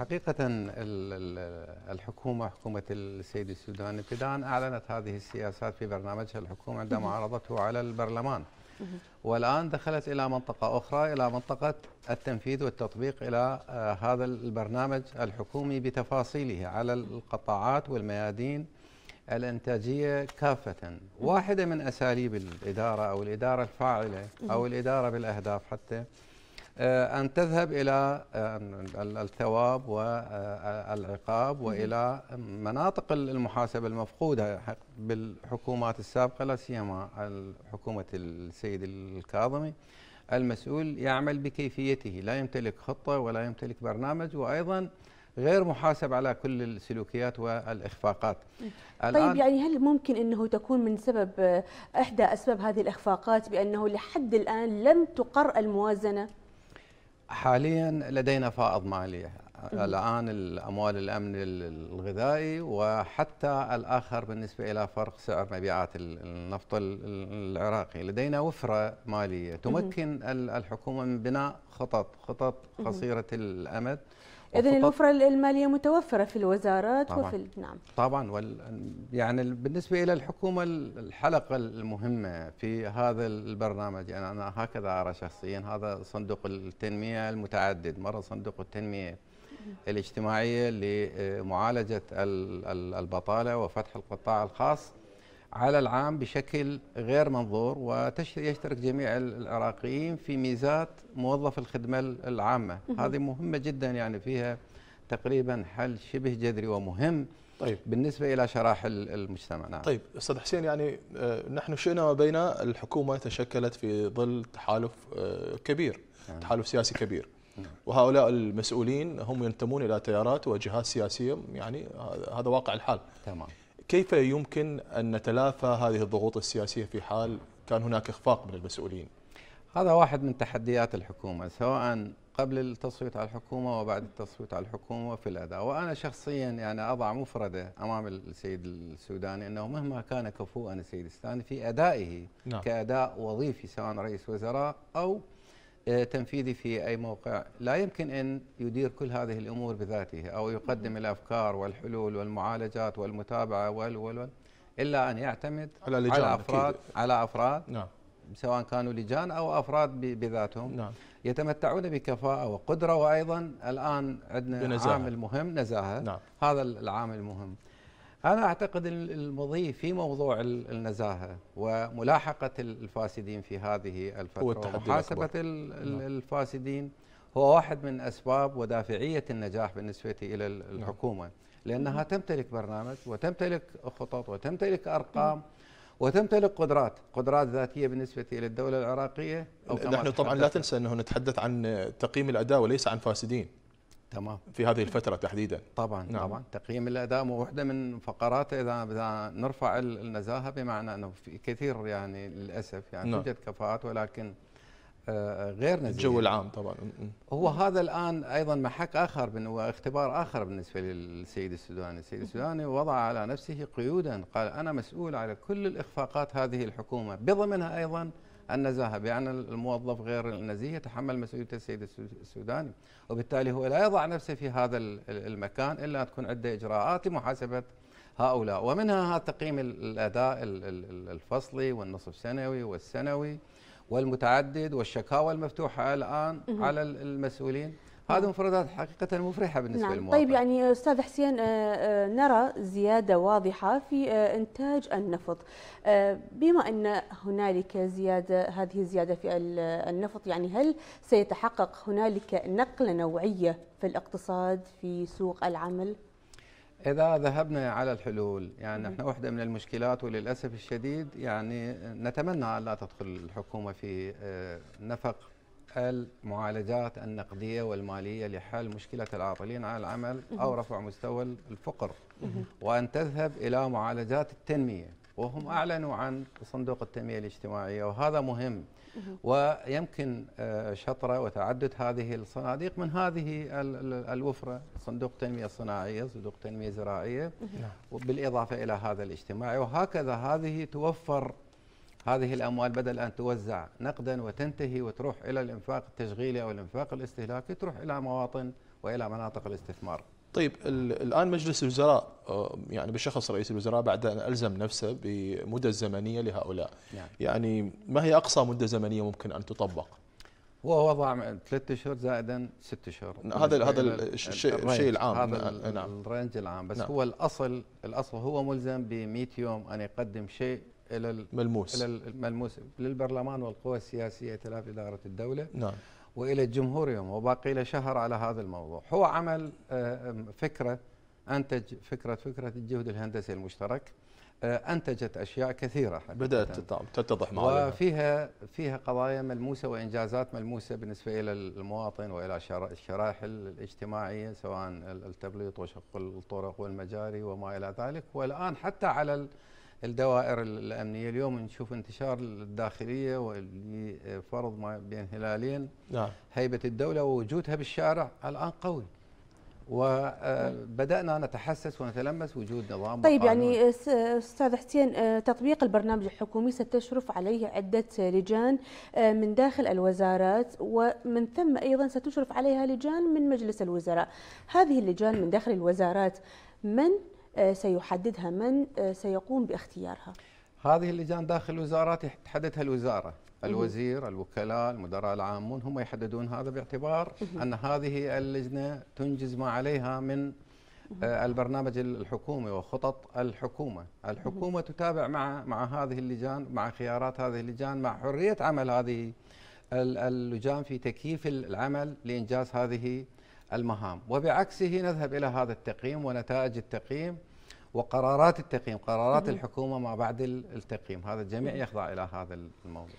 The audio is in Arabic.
حقيقة الحكومة حكومة السيد السوداني ابتداء أعلنت هذه السياسات في برنامجها. الحكومة عندما عرضته على البرلمان. والآن دخلت إلى منطقة أخرى إلى منطقة التنفيذ والتطبيق إلى آه، هذا البرنامج الحكومي بتفاصيله على القطاعات والميادين الإنتاجية كافة. واحدة من أساليب الإدارة أو الإدارة الفاعلة أو الإدارة بالأهداف حتى أن تذهب إلى آه، الثواب والعقاب وإلى مناطق المحاسبة المفقودة بالحكومات السابقة لا سيما حكومة السيد الكاظمي المسؤول يعمل بكيفيته. لا يمتلك خطة ولا يمتلك برنامج وأيضا غير محاسب على كل السلوكيات والإخفاقات. طيب يعني هل ممكن أنه تكون من سبب آه، إحدى أسباب هذه الإخفاقات بأنه لحد الآن لم تقر الموازنة؟ حاليا لدينا فائض مالي الآن الأموال الأمن الغذائي وحتى الآخر بالنسبة إلى فرق سعر مبيعات النفط العراقي. لدينا وفرة مالية تمكن الحكومة من بناء خطط خطط قصيرة الأمد. اذا الوفرة المالية متوفرة في الوزارات طبعًا. وفي نعم. طبعا وال يعني بالنسبة إلى الحكومة الحلقة المهمة في هذا البرنامج يعني أنا هكذا أرى شخصيا هذا صندوق التنمية المتعدد مرة صندوق التنمية الاجتماعية لمعالجة البطالة وفتح القطاع الخاص. على العام بشكل غير منظور ويشترك جميع العراقيين في ميزات موظف الخدمة العامة. هذه مهمة جدا يعني فيها تقريبا حل شبه جذري ومهم طيب. بالنسبة إلى شرائح المجتمع. نعم. طيب أستاذ حسين يعني آه، نحن شئنا وبين الحكومة تشكلت في ظل تحالف آه، كبير نعم. تحالف سياسي كبير. نعم. وهؤلاء المسؤولين هم ينتمون إلى تيارات وجهات سياسية يعني هذا واقع الحال. تمام. كيف يمكن أن نتلافى هذه الضغوط السياسية في حال كان هناك إخفاق من المسؤولين هذا واحد من تحديات الحكومة سواء قبل التصويت على الحكومة وبعد التصويت على الحكومة في الأداء وأنا شخصيا يعني أضع مفردة أمام السيد السوداني أنه مهما كان كفؤا السيد السوداني في أدائه نعم. كأداء وظيفي سواء رئيس وزراء أو تنفيذي في أي موقع لا يمكن أن يدير كل هذه الأمور بذاته أو يقدم الأفكار والحلول والمعالجات والمتابعة وال وال إلا أن يعتمد على, على أفراد أكيد. على أفراد نعم. سواء كانوا لجان أو أفراد بذاتهم نعم. يتمتعون بكفاءة وقدرة وأيضا الآن عندنا. عامل مهم نزاهة نعم. هذا العامل المهم أنا أعتقد المضي في موضوع النزاهة وملاحقة الفاسدين في هذه الفترة ومحاسبة نعم. الفاسدين هو واحد من أسباب ودافعية النجاح بالنسبة إلى نعم. الحكومة لأنها تمتلك برنامج وتمتلك خطط وتمتلك أرقام وتمتلك قدرات قدرات ذاتية بالنسبة إلى الدولة العراقية أو نحن طبعا لا تنسى أنه نتحدث عن تقييم الأداء وليس عن فاسدين. تمام. في هذه الفترة تحديدا. طبعا نعم. طبعا. تقييم الأداء واحدة من فقراته إذا اذا نرفع النزاهة بمعنى إنه في كثير يعني للأسف يعني نعم. توجد كفاءات ولكن آه، غير نزيه الجو العام طبعا. هو هذا الآن أيضا محك آخر واختبار آخر بالنسبة للسيد السوداني، السيد السوداني وضع على نفسه قيودا قال أنا مسؤول على كل الإخفاقات هذه الحكومة بضمنها أيضا النزاهه بان الموظف غير النزيه يتحمل مسؤولية السيد السوداني. وبالتالي هو لا يضع نفسه في هذا المكان إلا تكون عنده إجراءات لمحاسبة هؤلاء. ومنها تقييم الأداء الفصلي والنصف سنوي والسنوي. والمتعدد والشكاوى المفتوحة الآن على المسؤولين. هذه مفردات حقيقة مفرحة بالنسبة نعم. للمواطن. طيب يعني أستاذ حسين آه، آه، نرى زيادة واضحة في آه، إنتاج النفط. بما أن هنالك زيادة هذه الزيادة في النفط يعني هل سيتحقق هنالك نقلة نوعية في الاقتصاد في سوق العمل؟ إذا ذهبنا على الحلول يعني إحنا واحدة من المشكلات وللأسف الشديد يعني نتمنى أن لا تدخل الحكومة في نفق المعالجات النقدية والمالية لحل مشكلة العاطلين عن العمل أو رفع مستوى الفقر. وأن تذهب إلى معالجات التنمية. وهم أعلنوا عن صندوق التنمية الاجتماعية وهذا مهم. ويمكن آه، شطرة وتعدد هذه الصناديق من هذه الوفرة. صندوق تنمية صناعية صندوق تنمية زراعية. بالإضافة إلى هذا الاجتماعي وهكذا هذه توفر هذه الأموال بدل أن توزع نقدا وتنتهي وتروح إلى الإنفاق التشغيلي أو الإنفاق الاستهلاكي تروح إلى مواطن وإلى مناطق الاستثمار. طيب الآن مجلس الوزراء آه، يعني بشخص رئيس الوزراء بعد أن ألزم نفسه بمدة زمنية لهؤلاء نعم. يعني ما هي أقصى مدة زمنية ممكن أن تطبق؟ هو وضع ثلاث أشهر زائدا ست أشهر هذا هذا الشيء العام هذا نعم. الرينج العام بس نعم. هو الأصل الأصل هو ملزم ب 100 يوم أن يقدم شيء إلى ملموس إلى الملموس للبرلمان والقوى السياسية ائتلاف إدارة الدولة نعم وإلى الجمهور يوم وباقي له شهر على هذا الموضوع. هو عمل آه، فكرة أنتج فكرة فكرة الجهد الهندسي المشترك آه، أنتجت أشياء كثيرة بدأت تتضح معنا وفيها فيها قضايا ملموسة وإنجازات ملموسة بالنسبة إلى المواطن وإلى الشرائح الاجتماعية سواء التبليط وشق الطرق والمجاري وما إلى ذلك. والآن حتى على الدوائر الأمنية. اليوم نشوف انتشار الداخلية واللي فرض ما بين هلالين. نعم. هيبة الدولة ووجودها بالشارع الآن قوي. وبدأنا نتحسس ونتلمس وجود نظام طيب يعني أستاذ حسين آه، تطبيق البرنامج الحكومي ستشرف عليه عدة لجان آه، من داخل الوزارات ومن ثم أيضا ستشرف عليها لجان من مجلس الوزراء. هذه اللجان من داخل الوزارات من سيحددها من سيقوم باختيارها. هذه اللجان داخل الوزارات تحددها الوزارة. الوزير الوكلاء المدراء العامون هم يحددون هذا باعتبار أن هذه اللجنة تنجز ما عليها من آه، البرنامج الحكومي وخطط الحكومة. الحكومة تتابع مع مع هذه اللجان مع خيارات هذه اللجان مع حرية عمل هذه اللجان في تكييف العمل لإنجاز هذه المهام. وبعكسه نذهب إلى هذا التقييم ونتائج التقييم وقرارات التقييم قرارات الحكومة ما بعد التقييم. هذا الجميع يخضع إلى هذا الموضوع.